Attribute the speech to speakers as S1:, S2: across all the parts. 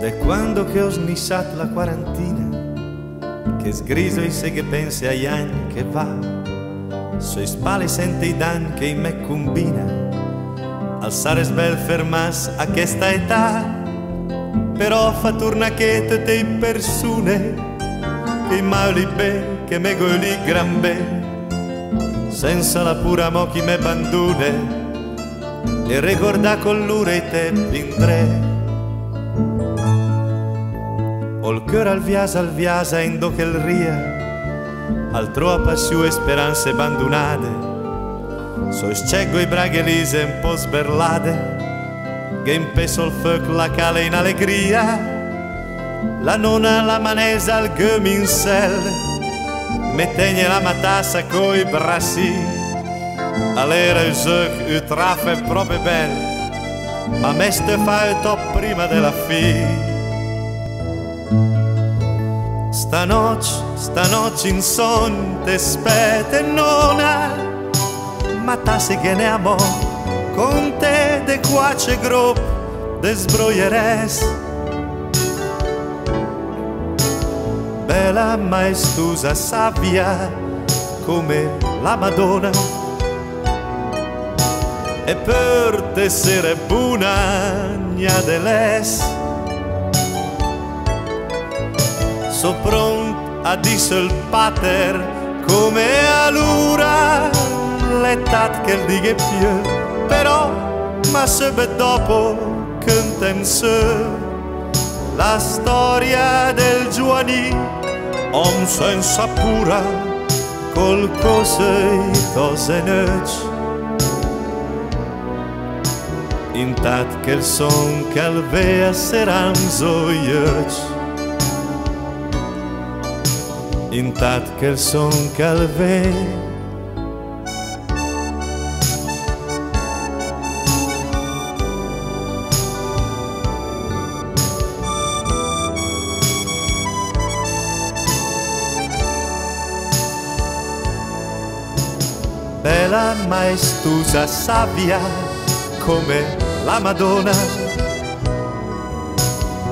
S1: De quando che ho snissat la quarantina, che sgriso i se che pensi agli anni che va, sui spali sente i dan che in me combina, alzare sbel fermas a questa età, però fa turna che te te persone, che i mauli be, che me goli gran be, senza la pura mo chi me bandune, e ricorda con l'ure i tempi in il cœur al viasa al viasa in do che il ria, al troppa sue speranze abbandonate, so sceggo i braghe lise un po' sberlate, che in peso il fuoc la cale in allegria, la nonna la manesa al geminsel, mettegne la matassa coi brassi, all'era il zoc il traffe proprio bel, ma me ste fa il top prima della fine. Stanotte, stanotte in son te spete nona, ma tassi che ne amo, con te de qua c'è grob, de sbroieres. Bella maestusa sabbia come la Madonna, e per te essere buona, gna deles. so pront a disse il pater come allora l'età che il dighe più però ma se dopo cantense la storia del giovani om senza pura col cose nöch intat il son calvea seram zoiuch intat il son calve bella maestusa sabbia come la Madonna.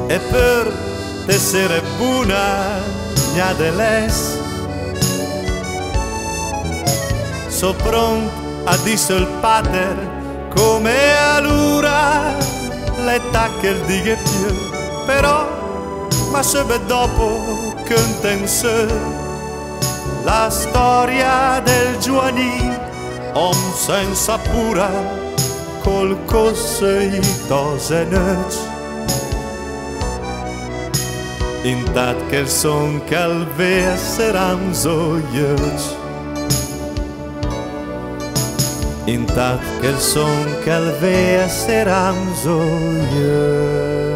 S1: E per essere buona gna deles so pront a disse il pater come allora l'età che il dighe più però ma se dopo cantense la storia del giovani om senza pura col cosse i tose nöch intat che il son calvea seram zoiuch intat che il son calvea seram zoiuch